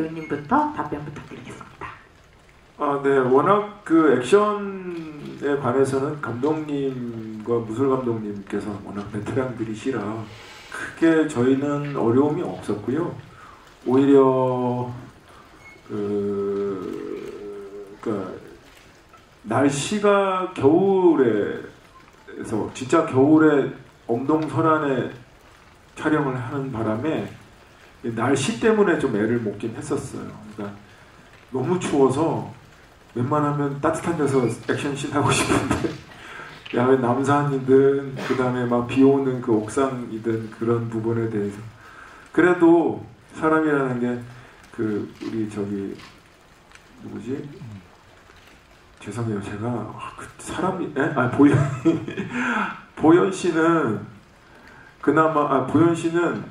의원님부터 답변 부탁드리겠습니다. 아, 네. 워낙 그 액션에 관해서는 감독님과 무술 감독님께서 워낙 베테랑들이시라 크게 저희는 어려움이 없었고요. 오히려 그, 그러니까 날씨가 겨울에서 진짜 겨울에 엄동설안에 촬영을 하는 바람에 날씨 때문에 좀 애를 먹긴 했었어요. 그러니까 너무 추워서 웬만하면 따뜻한 데서 액션씬 하고 싶은데 야외 남산이든 그 다음에 막 비 오는 그 옥상이든 그런 부분에 대해서 그래도 사람이라는 게 그 우리 저기 누구지 죄송해요 제가 아, 그 사람이 에? 아 보현 보현 씨는 그나마 아 보현 씨는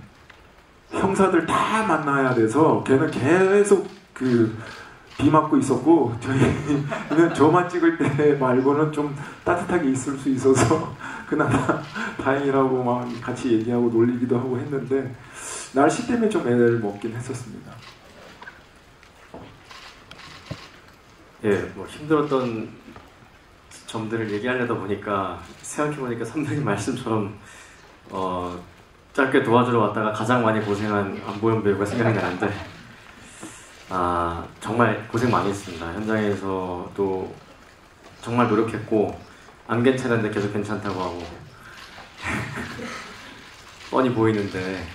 형사들 다 만나야 돼서 걔는 계속 그 비 맞고 있었고 저희는 저만 찍을 때 말고는 좀 따뜻하게 있을 수 있어서 그나마 다행이라고 막 같이 얘기하고 놀리기도 하고 했는데 날씨 때문에 좀 애를 먹긴 했었습니다. 예, 뭐 힘들었던 점들을 얘기하려다 보니까 생각해 보니까 선배님 말씀처럼 어, 짧게 도와주러 왔다가 가장 많이 고생한 안보현 배우가 생각이 나는데 아 정말 고생 많이 했습니다. 현장에서도 정말 노력했고 안 괜찮은데 계속 괜찮다고 하고 뻔히 보이는데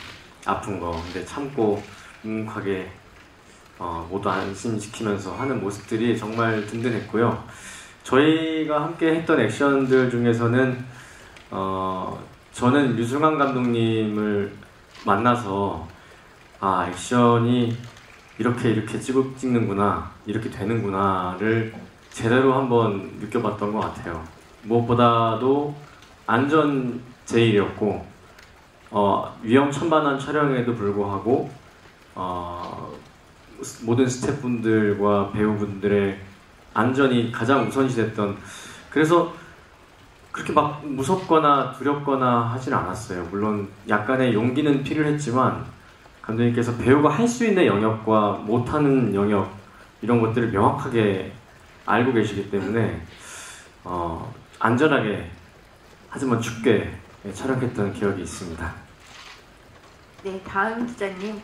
아픈 거 근데 참고 묵묵하게 어, 모두 안심시키면서 하는 모습들이 정말 든든했고요. 저희가 함께 했던 액션들 중에서는 어, 저는 유승환 감독님을 만나서 아 액션이 이렇게 이렇게 찍, 찍는구나 이렇게 되는구나를 제대로 한번 느껴봤던 것 같아요. 무엇보다도 안전 제일이었고 어, 위험 천만한 촬영에도 불구하고 어, 모든 스태프분들과 배우분들의 안전이 가장 우선시 됐던 그래서 그렇게 막 무섭거나 두렵거나 하진 않았어요. 물론 약간의 용기는 필요했지만 감독님께서 배우가 할 수 있는 영역과 못하는 영역 이런 것들을 명확하게 알고 계시기 때문에 어, 안전하게 하지만 춥게 촬영했던 기억이 있습니다. 네, 다음 기자님